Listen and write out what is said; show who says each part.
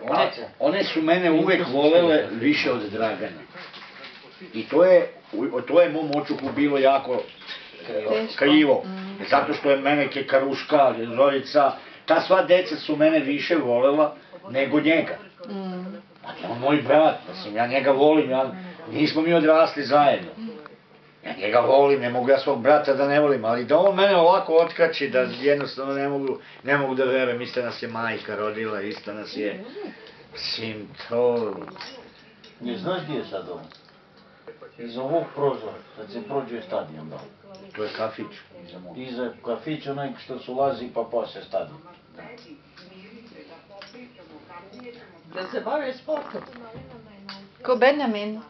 Speaker 1: One, one su mene uvek volele više od Dragana. I to je, u- to je mom očuhu bilo jako
Speaker 2: Teško.
Speaker 1: krivo.
Speaker 2: Mm.
Speaker 1: Zato što je mene Kekaruška, Zorica, ta sva deca su mene više volela nego njega.
Speaker 2: Mm.
Speaker 1: A to je on moj brat, mislim, ja njega volim, ja, nismo mi odrasli zajedno. Ja njega volim, ne mogu ja svog brata da ne volim, ali da on mene ovako otkači, da jednostavno ne mogu, ne mogu da verujem, ista nas je majka rodila, ista nas je, mislim, to,
Speaker 3: Ne znaš gdje je sad on? Iza ovog prozora, kad se prođe stadion dole.
Speaker 1: to je kafić. iza.
Speaker 3: Iza kafića onaj što se ulazi pa poslije stadion.
Speaker 4: Da se bave sportom.
Speaker 2: Ko Benjamin.